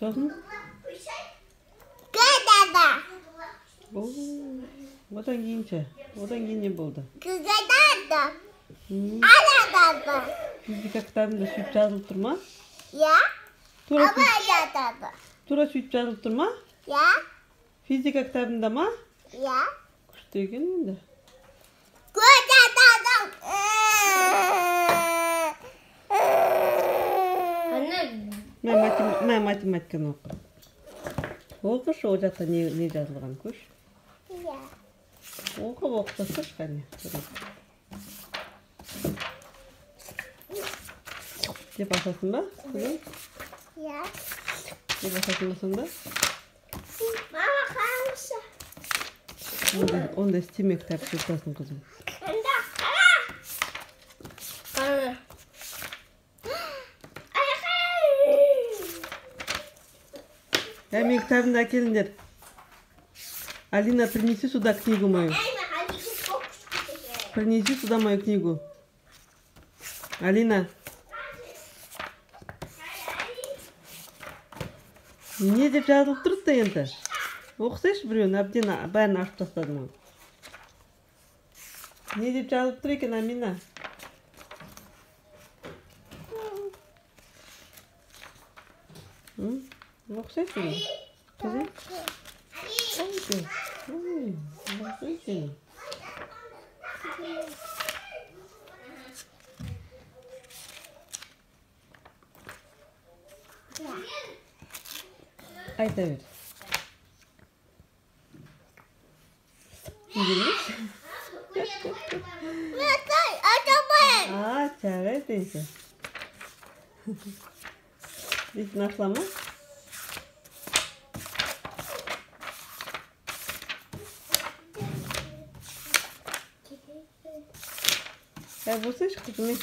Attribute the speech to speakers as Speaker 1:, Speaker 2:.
Speaker 1: Güzel
Speaker 2: mi?
Speaker 1: Güzel Oo, oradan giyince, oradan giyince buldu.
Speaker 2: Güzel
Speaker 1: oldu.
Speaker 2: Hmm.
Speaker 1: Ala oldu. Şimdi kaktan da süt
Speaker 2: çalıp
Speaker 1: durma. Ya.
Speaker 2: Tura
Speaker 1: Ama süt... ala oldu. Tura
Speaker 2: süt
Speaker 1: çalıp durma. Ya.
Speaker 2: Fizik
Speaker 1: aktarında mı? Ya.
Speaker 2: Kuş
Speaker 3: diyor
Speaker 1: gelmiyor da. Мә математиканы оқы оқышы ол жақта не не жазылған көрші
Speaker 2: Я.
Speaker 1: оқып оқып тасташы қане деп ашасың ба қызым
Speaker 2: Я.
Speaker 1: деп ашасың ба сонда
Speaker 2: Мама қалса.
Speaker 1: ондай істеме кітап жыртасың қызым ә менің кітабымды әкеліңдер алина принеси сюда книгу мою. Принеси сюда мою книгу. Алина. Не деп жазылып тұрды енді. Оқысайшы біреуін әбден бәрін ашып тастадым ғой. Не деп жазылып тұр екен амина? М? Yok sesini. Kızım. Haydi. Haydi. Haydi. Ay devir. İngiliz. Aa, çare teyze. Biz naklama. É vocês que me